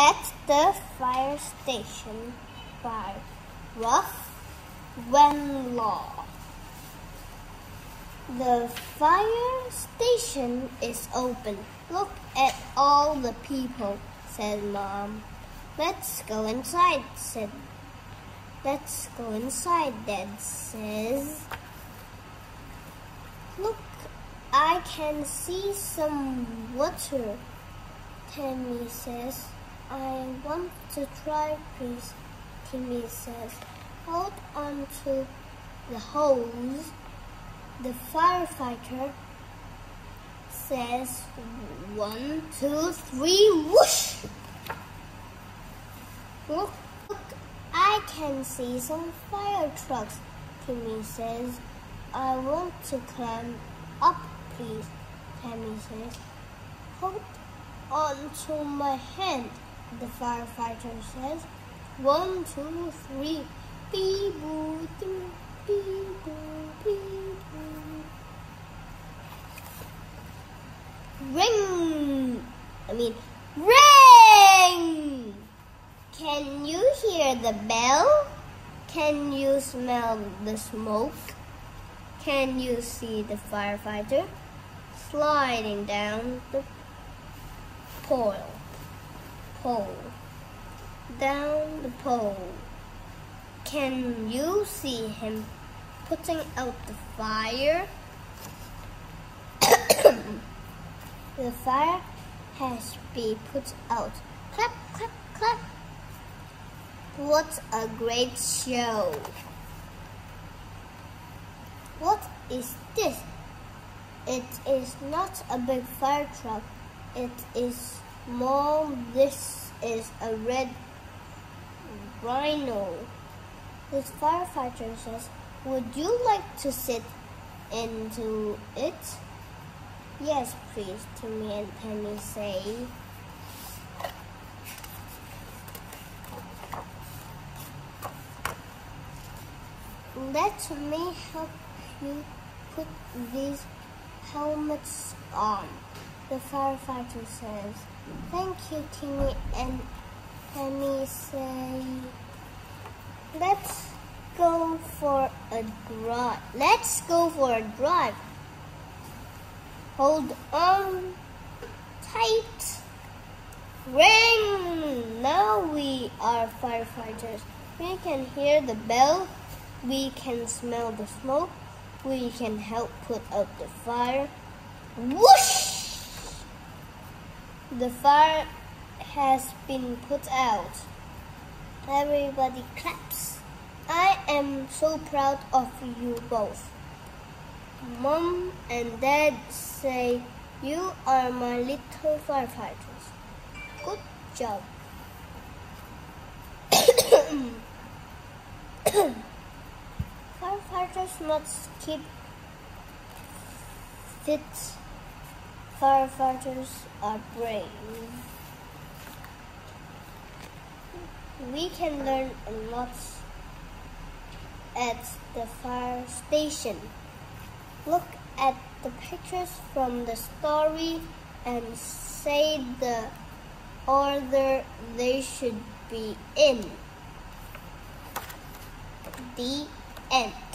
At the fire station by Ruth Wan-Lau. The fire station is open. Look at all the people, said Mom. Let's go inside, said. Let's go inside, Dad says. Look, I can see some water, Tammy says. I want to try, please, Timmy says. Hold on to the hose. The firefighter says, one, two, three, whoosh! Look, look, I can see some fire trucks, Timmy says. I want to climb up, please, Tammy says. Hold on to my hand, the firefighter says. One, two, three. Bee boo, doo, bee boo, bee boo. Ring! I mean, ring! Can you hear the bell? Can you smell the smoke? Can you see the firefighter sliding down the pole? Pole. Down the pole. Can you see him putting out the fire? the fire has been put out. Clap, clap, clap. What a great show! What is this? It is not a big fire truck. It is small. This is a red rhino. This firefighter says, Would you like to sit into it? Yes, please, Timmy and Penny say. Let me help you put these helmets on. The firefighter says, Thank you, Timmy and Penny say. Let's go for a drive. Let's go for a drive. Hold on tight. Ring! Now we are firefighters. We can hear the bell. We can smell the smoke. We can help put out the fire. Whoosh! The fire has been put out. Everybody claps. I am so proud of you both. Mom and Dad say you are my little firefighters. Good job. Firefighters must keep fit. Firefighters are brave. We can learn a lot at the fire station. Look at the pictures from the story and say the order they should be in. The end.